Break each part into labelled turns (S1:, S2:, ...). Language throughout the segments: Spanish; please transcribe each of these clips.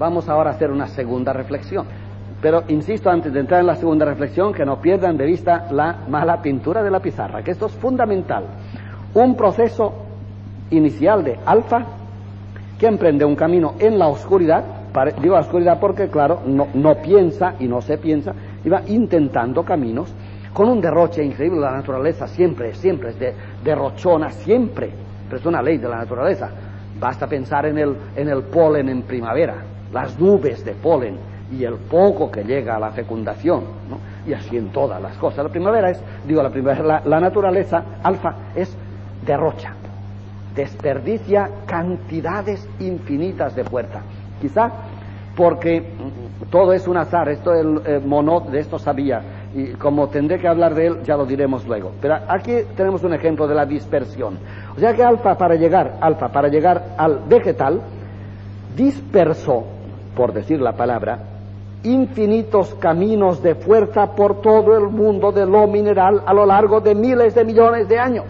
S1: Vamos ahora a hacer una segunda reflexión. Pero insisto, antes de entrar en la segunda reflexión, que no pierdan de vista la mala pintura de la pizarra, que esto es fundamental. Un proceso inicial de alfa que emprende un camino en la oscuridad, digo oscuridad porque, claro, no, no piensa y no se piensa, y va intentando caminos con un derroche increíble. La naturaleza siempre, siempre es de, derrochona, siempre, pero es una ley de la naturaleza. Basta pensar en el, en el polen en primavera, las nubes de polen y el poco que llega a la fecundación, y así en todas las cosas. La primavera es, digo, la primavera, la, naturaleza alfa es derrocha, desperdicia cantidades infinitas de puerta. Quizá porque todo es un azar, esto el eh, Monod de esto sabía, y como tendré que hablar de él, ya lo diremos luego. Pero aquí tenemos un ejemplo de la dispersión. O sea que alfa para llegar, alfa para llegar al vegetal, dispersó, por decir la palabra, infinitos caminos de fuerza por todo el mundo de lo mineral a lo largo de miles de millones de años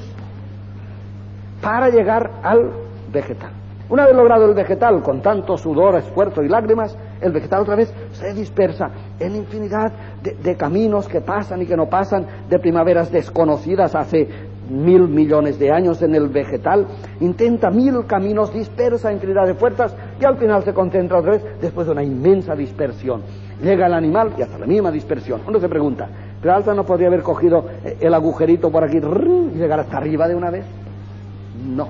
S1: para llegar al vegetal. Una vez logrado el vegetal con tanto sudor, esfuerzo y lágrimas, el vegetal otra vez se dispersa en infinidad de, de, caminos que pasan y que no pasan, de primaveras desconocidas hace mil millones de años en el vegetal, intenta mil caminos, dispersa infinidad de fuerzas y al final se concentra otra vez después de una inmensa dispersión. Llega el animal y hasta la misma dispersión. Uno se pregunta, ¿pero Alfa no podría haber cogido eh, el agujerito por aquí y llegar hasta arriba de una vez? No,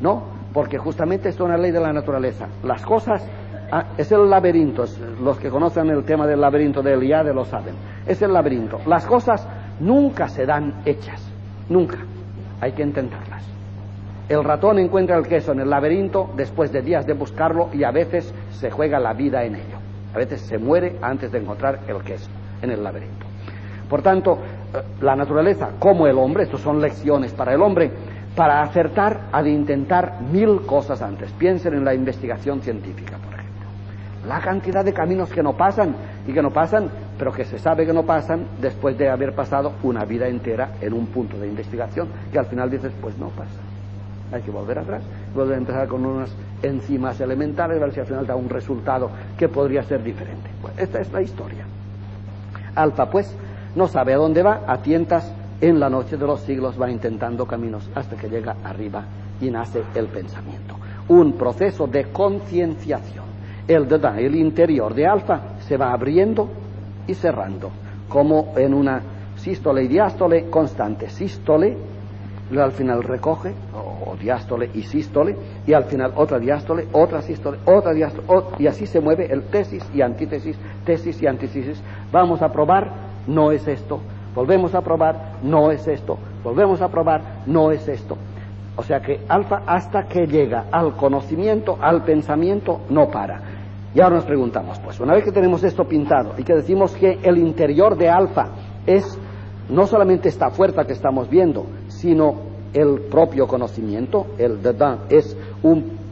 S1: no, porque justamente esto es una ley de la naturaleza. Las cosas Ah, es el laberinto. Los que conocen el tema del laberinto de Eliade lo saben. Es el laberinto. Las cosas nunca se dan hechas. Nunca. Hay que intentarlas. El ratón encuentra el queso en el laberinto después de días de buscarlo y a veces se juega la vida en ello. A veces se muere antes de encontrar el queso en el laberinto. Por tanto, eh, la naturaleza, como el hombre, estos son lecciones para el hombre, para acertar ha intentar mil cosas antes. Piensen en la investigación científica, por ejemplo. La cantidad de caminos que no pasan y que no pasan, pero que se sabe que no pasan después de haber pasado una vida entera en un punto de investigación y al final dices, pues no pasa. Hay que volver atrás, volver a empezar con unas enzimas elementales, a ver si al final da un resultado que podría ser diferente. Pues esta es la historia. Alfa, pues, no sabe a dónde va, a tientas en la noche de los siglos va intentando caminos hasta que llega arriba y nace el pensamiento. Un proceso de concienciación el, el interior de alfa se va abriendo y cerrando, como en una sístole y diástole constante. Sístole, luego al final recoge, o, diástole y sístole, y al final otra diástole, otra sístole, otra diástole, y así se mueve el tesis y antítesis, tesis y antítesis. Vamos a probar, no es esto. Volvemos a probar, no es esto. Volvemos a probar, no es esto. O sea que alfa hasta que llega al conocimiento, al pensamiento, no para. Y ahora nos preguntamos, pues una vez que tenemos esto pintado y que decimos que el interior de alfa es no solamente esta fuerza que estamos viendo, sino el propio conocimiento, el dedans es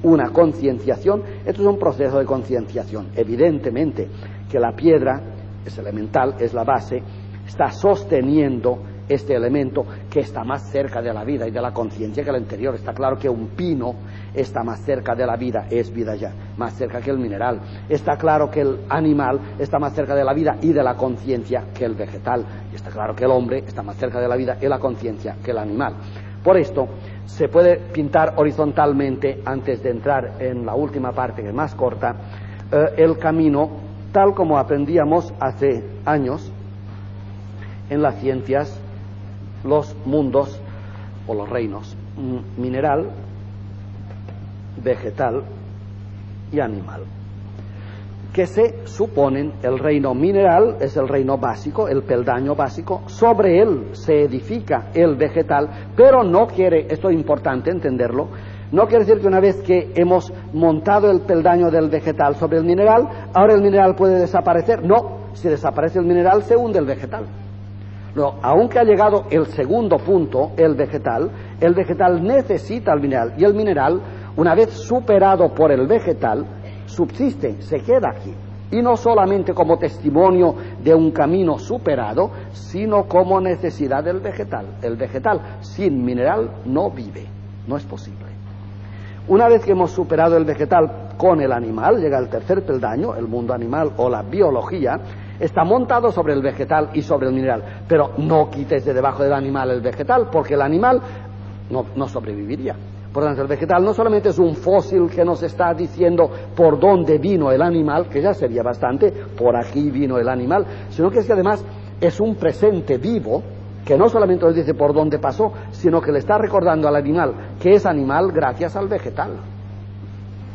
S1: una concienciación, esto es un proceso de concienciación. Evidentemente que la piedra es elemental, es la base, está sosteniendo este elemento que está más cerca de la vida y de la conciencia que el anterior. Está claro que un pino está más cerca de la vida, es vida ya, más cerca que el mineral. Está claro que el animal está más cerca de la vida y de la conciencia que el vegetal. Y está claro que el hombre está más cerca de la vida y la conciencia que el animal. Por esto, se puede pintar horizontalmente, antes de entrar en la última parte, que es más corta, eh, el camino tal como aprendíamos hace años en las ciencias los mundos o los reinos mineral, vegetal y animal, que se suponen el reino mineral es el reino básico, el peldaño básico, sobre él se edifica el vegetal, pero no quiere, esto es importante entenderlo, no quiere decir que una vez que hemos montado el peldaño del vegetal sobre el mineral, ahora el mineral puede desaparecer. No, si desaparece el mineral se hunde el vegetal. No, aunque ha llegado el segundo punto, el vegetal, el vegetal necesita el mineral y el mineral, una vez superado por el vegetal, subsiste, se queda aquí. Y no solamente como testimonio de un camino superado, sino como necesidad del vegetal. El vegetal sin mineral no vive, no es posible. Una vez que hemos superado el vegetal, con el animal, llega al tercer peldaño, el mundo animal o la biología, está montado sobre el vegetal y sobre el mineral. Pero no quites de debajo del animal el vegetal, porque el animal no, sobreviviría. Por lo tanto, el vegetal no solamente es un fósil que nos está diciendo por dónde vino el animal, que ya sería bastante, por aquí vino el animal, sino que es que además es un presente vivo que no solamente nos dice por dónde pasó, sino que le está recordando al animal que es animal gracias al vegetal.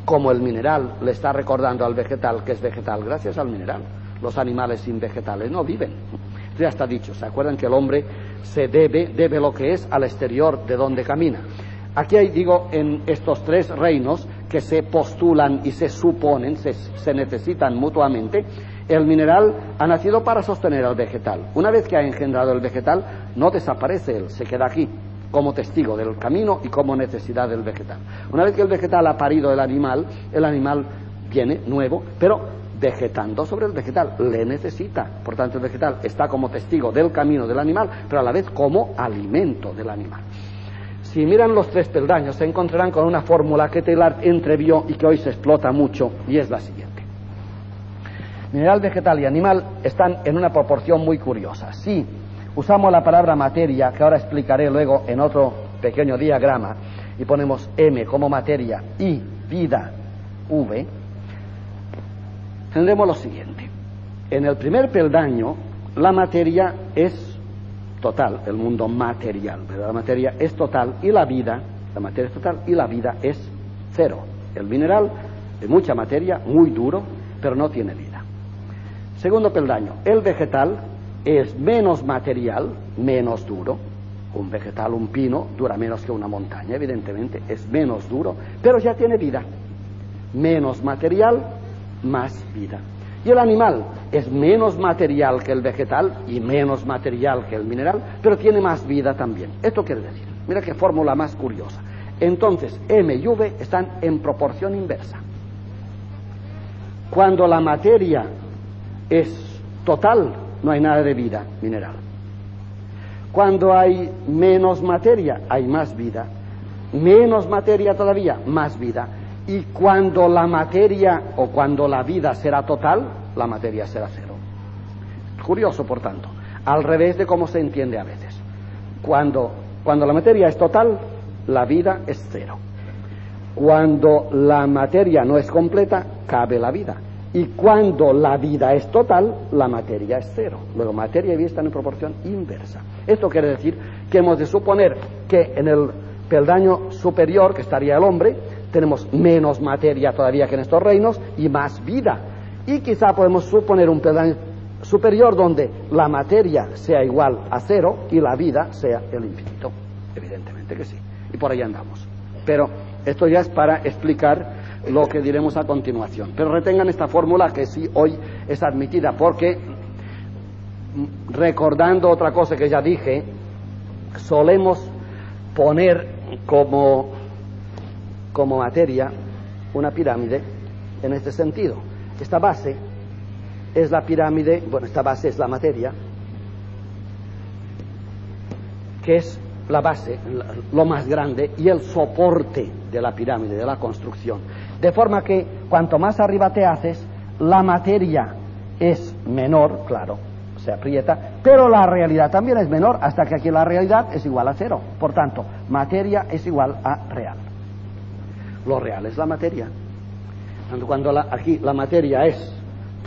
S1: Como el mineral le está recordando al vegetal que es vegetal gracias al mineral. Los animales sin vegetales no viven. Ya está dicho. ¿Se acuerdan que el hombre se debe, debe lo que es al exterior de donde camina? Aquí hay, digo, en estos tres reinos que se postulan y se suponen, se, se, necesitan mutuamente, el mineral ha nacido para sostener al vegetal. Una vez que ha engendrado el vegetal, no desaparece él, se queda aquí como testigo del camino y como necesidad del vegetal. Una vez que el vegetal ha parido el animal, el animal viene nuevo, pero vegetando sobre el vegetal, le necesita. Por tanto, el vegetal está como testigo del camino del animal, pero a la vez como alimento del animal. Si miran los tres peldaños, se encontrarán con una fórmula que Taylor entrevió y que hoy se explota mucho, y es la siguiente. Mineral, vegetal y animal están en una proporción muy curiosa. Si usamos la palabra materia, que ahora explicaré luego en otro pequeño diagrama, y ponemos M como materia y vida V, tendremos lo siguiente. En el primer peldaño, la materia es total, el mundo material. La materia es total y la vida, la materia es total y la vida es cero. El mineral de mucha materia, muy duro, pero no tiene vida. Segundo peldaño, el vegetal es menos material, menos duro. Un vegetal, un pino, dura menos que una montaña, evidentemente, es menos duro, pero ya tiene vida. Menos material, más vida. Y el animal es menos material que el vegetal y menos material que el mineral, pero tiene más vida también. Esto quiere decir, mira qué fórmula más curiosa. Entonces, M y V están en proporción inversa. Cuando la materia es total, no hay nada de vida mineral. Cuando hay menos materia, hay más vida. Menos materia todavía, más vida. Y cuando la materia o cuando la vida será total, la materia será cero. Curioso, por tanto, al revés de cómo se entiende a veces. Cuando, cuando la materia es total, la vida es cero. Cuando la materia no es completa, cabe la vida. Y cuando la vida es total, la materia es cero. Luego, materia y vida están en proporción inversa. Esto quiere decir que hemos de suponer que en el peldaño superior, que estaría el hombre, tenemos menos materia todavía que en estos reinos y más vida. Y quizá podemos suponer un peldaño superior donde la materia sea igual a cero y la vida sea el infinito. Evidentemente que sí. Y por ahí andamos. Pero esto ya es para explicar lo que diremos a continuación. Pero retengan esta fórmula que sí hoy es admitida porque, recordando otra cosa que ya dije, solemos poner como, como materia una pirámide en este sentido. Esta base es la pirámide, bueno, esta base es la materia, que es la base, lo más grande, y el soporte de la pirámide, de la construcción. De forma que cuanto más arriba te haces, la materia es menor, claro, se aprieta, pero la realidad también es menor hasta que aquí la realidad es igual a cero. Por tanto, materia es igual a real. Lo real es la materia. Cuando la, aquí la materia es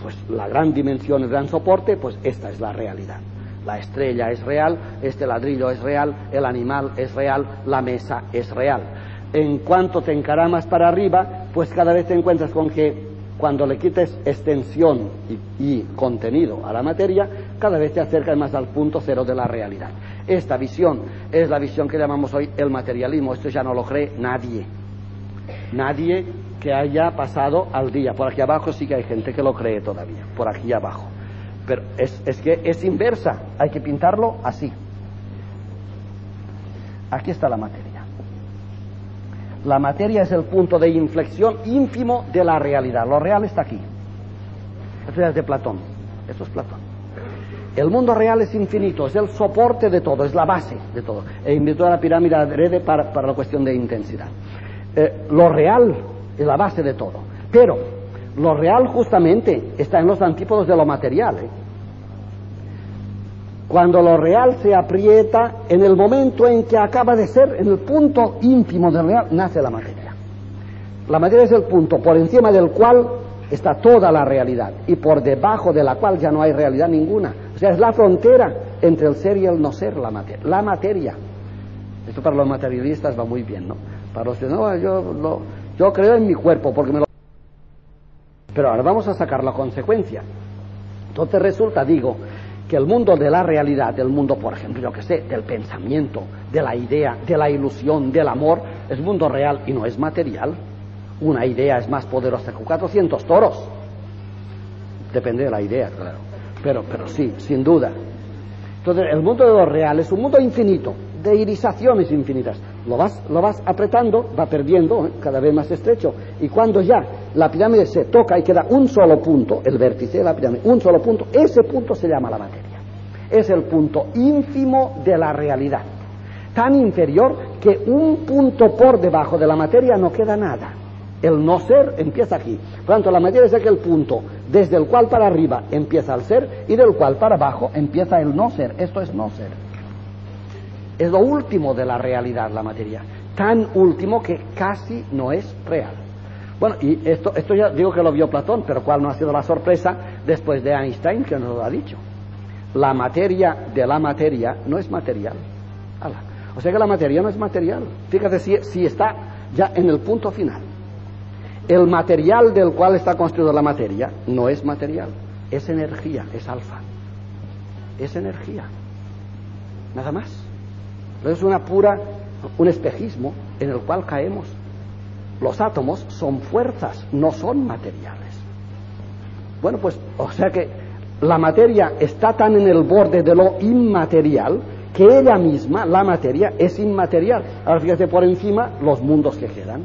S1: pues la gran dimensión, el gran soporte, pues esta es la realidad. La estrella es real, este ladrillo es real, el animal es real, la mesa es real. En cuanto te encaramas para arriba, pues cada vez te encuentras con que cuando le quites extensión y, y, contenido a la materia, cada vez te acercas más al punto cero de la realidad. Esta visión es la visión que llamamos hoy el materialismo. Esto ya no lo cree nadie. Nadie que haya pasado al día. Por aquí abajo sí que hay gente que lo cree todavía, por aquí abajo. Pero es, es que es inversa, hay que pintarlo así. Aquí está la materia. La materia es el punto de inflexión ínfimo de la realidad. Lo real está aquí. Esto es de Platón. Esto es Platón. El mundo real es infinito, es el soporte de todo, es la base de todo. E invitó a la pirámide adrede para, para la cuestión de intensidad. Eh, lo real es la base de todo. Pero lo real justamente está en los antípodos de lo material. ¿eh? Cuando lo real se aprieta, en el momento en que acaba de ser, en el punto íntimo del real, nace la materia. La materia es el punto por encima del cual está toda la realidad y por debajo de la cual ya no hay realidad ninguna. O sea, es la frontera entre el ser y el no ser, la materia. La materia. Esto para los materialistas va muy bien, ¿no? Para los que no, yo, creo en mi cuerpo porque me lo... Pero ahora vamos a sacar la consecuencia. Entonces resulta, digo, que el mundo de la realidad, el mundo, por ejemplo, yo que sé, del pensamiento, de la idea, de la ilusión, del amor, es mundo real y no es material. Una idea es más poderosa que 400 toros. Depende de la idea, claro. Pero, pero sí, sin duda. Entonces, el mundo de lo real es un mundo infinito, de irisaciones infinitas. Lo vas, lo vas apretando, va perdiendo, ¿eh? cada vez más estrecho. Y cuando ya la pirámide se toca y queda un solo punto, el vértice de la pirámide, un solo punto, ese punto se llama la materia. Es el punto ínfimo de la realidad. Tan inferior que un punto por debajo de la materia no queda nada. El no ser empieza aquí. Por tanto, la materia es aquel punto desde el cual para arriba empieza el ser y del cual para abajo empieza el no ser. Esto es no ser. Es lo último de la realidad, la materia. Tan último que casi no es real. Bueno, y esto, esto ya digo que lo vio Platón, pero cuál no ha sido la sorpresa después de Einstein que nos lo ha dicho. La materia de la materia no es material. O sea que la materia no es material. Fíjate si, si está ya en el punto final. El material del cual está construida la materia no es material, es energía, es alfa. Es energía. Nada más. Es una pura, un espejismo en el cual caemos. Los átomos son fuerzas, no son materiales. Bueno, pues, o sea que la materia está tan en el borde de lo inmaterial que ella misma, la materia, es inmaterial. Ahora fíjate por encima los mundos que quedan.